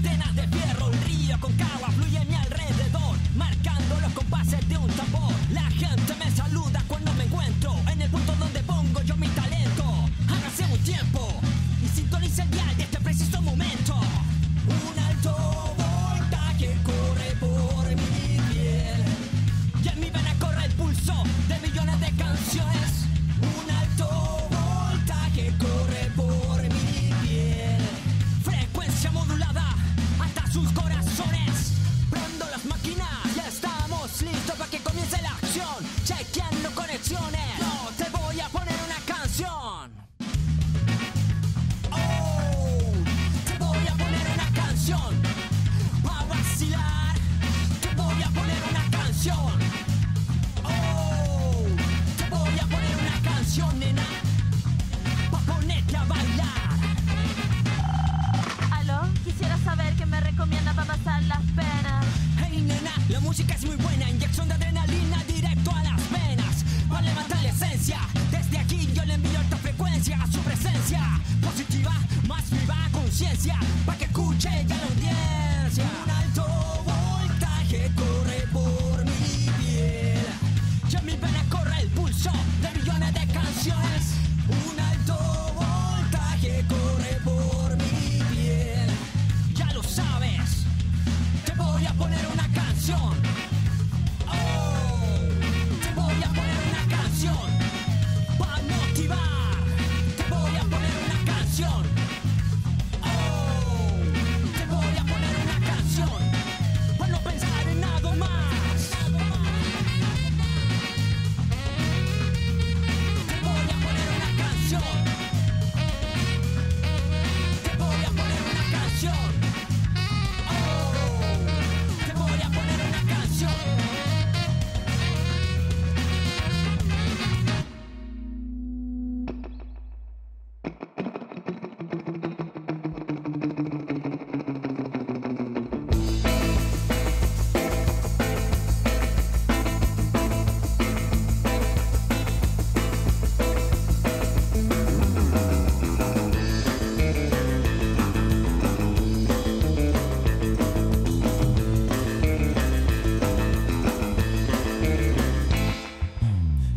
antenas de fierro, un río con pasar las penas. Hey nena, la música es muy buena, inyección de adrenalina directo a las venas. Para levantar la esencia, desde aquí yo le envío alta frecuencia a su presencia. Positiva, más viva conciencia, para que escuche ya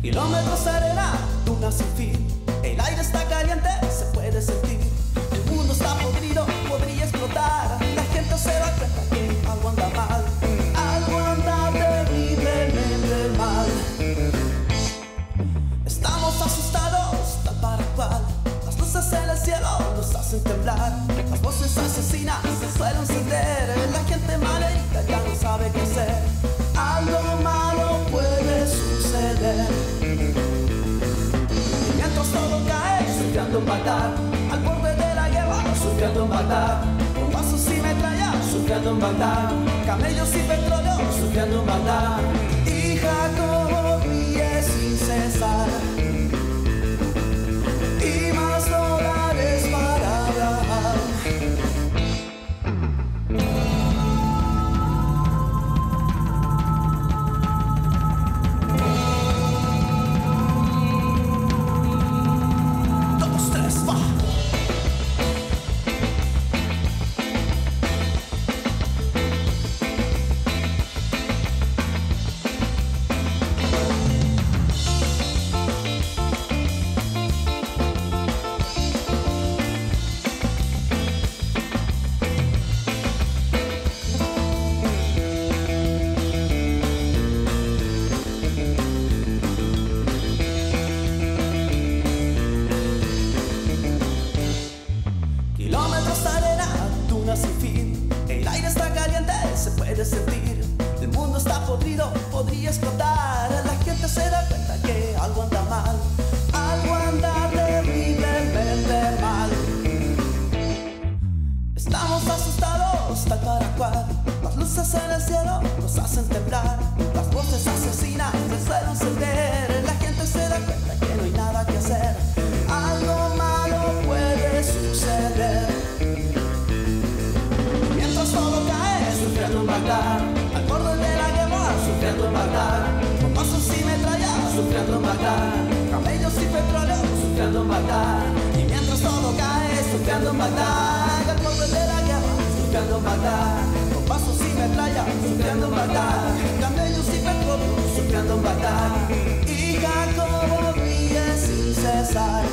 Kilómetros de arena, luna sin. El aire está caliente, se puede sentir. El mundo está podrido, podría explotar. La gente se da cuenta que algo anda mal. Algo anda terriblemente mal. Estamos asustados, tal para cual. Las luces en el cielo nos hacen temblar. Las voces asesinas se suelen encender. La gente malherida ya no sabe qué hacer. Algo malo cae, sufriendo en Bagdad Al borde de la guerra, sufriendo en Bagdad Con vasos y metrallas, sufriendo en Bagdad Camellos y petróleo, sufriendo en Bagdad podría explotar. La gente se da cuenta que algo anda mal. Algo anda terriblemente mal. Estamos asustados, tal para cual. Las luces en el cielo nos hacen temblar. Las voces asesinas se suelen encender. La gente se da cuenta que no hay nada que hacer. Algo malo puede suceder. Mientras todo cae, sufriendo en Bagdad. Bagdad. Con vasos y metrallas, sufriendo en Bagdad. Camellos y petróleo, sufriendo en Bagdad. Y mientras todo cae, sufriendo en Bagdad. Al borde de la guerra, sufriendo en Bagdad. Con vasos y metrallas, sufriendo en Bagdad. Camellos y petróleo, sufriendo en Bagdad. Y Jacobo ríe sin cesar.